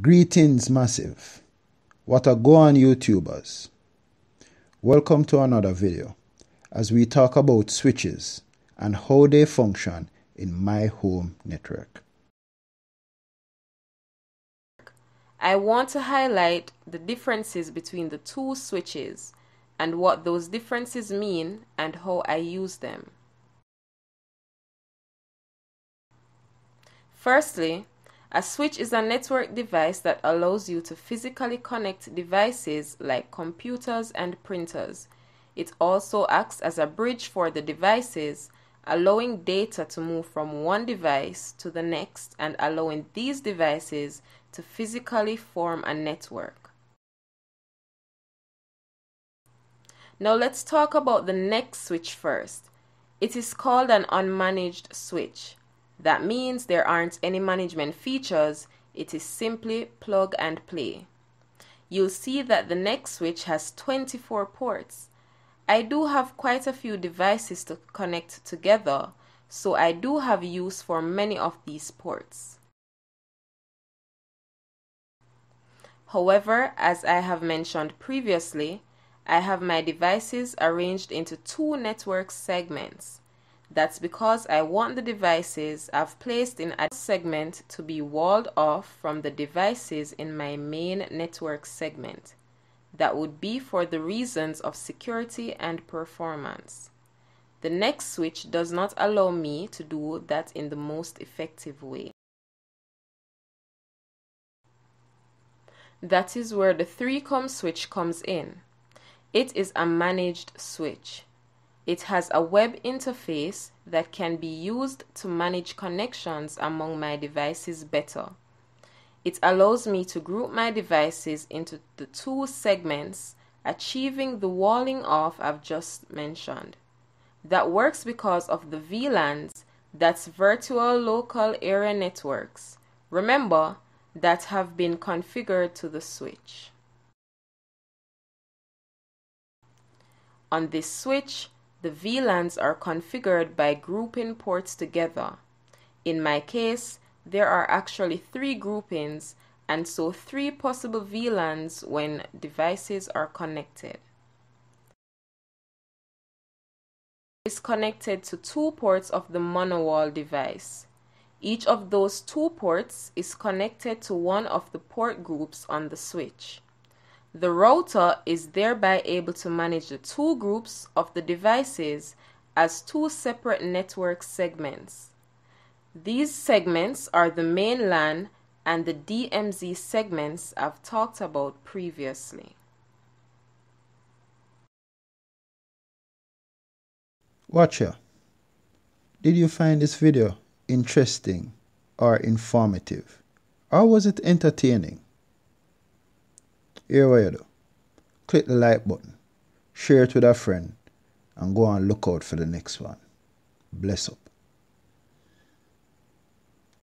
Greetings, Massive. What a go on, YouTubers. Welcome to another video as we talk about switches and how they function in my home network. I want to highlight the differences between the two switches and what those differences mean and how I use them. Firstly, a switch is a network device that allows you to physically connect devices like computers and printers. It also acts as a bridge for the devices, allowing data to move from one device to the next and allowing these devices to physically form a network. Now let's talk about the next switch first. It is called an unmanaged switch. That means there aren't any management features, it is simply plug and play. You'll see that the next switch has 24 ports. I do have quite a few devices to connect together, so I do have use for many of these ports. However, as I have mentioned previously, I have my devices arranged into two network segments. That's because I want the devices I've placed in a segment to be walled off from the devices in my main network segment. That would be for the reasons of security and performance. The next switch does not allow me to do that in the most effective way. That is where the 3Com switch comes in. It is a managed switch. It has a web interface that can be used to manage connections among my devices better. It allows me to group my devices into the two segments, achieving the walling off I've just mentioned. That works because of the VLANs, that's virtual local area networks, remember, that have been configured to the switch. On this switch, the VLANs are configured by grouping ports together. In my case, there are actually three groupings and so three possible VLANs when devices are connected. is connected to two ports of the m0n0wall device. Each of those two ports is connected to one of the port groups on the switch. The router is thereby able to manage the two groups of the devices as two separate network segments. These segments are the main LAN and the DMZ segments I've talked about previously. Watcher, did you find this video interesting or informative? Or was it entertaining? Here what you do. Click the like button, share it with a friend, and go and look out for the next one. Bless up.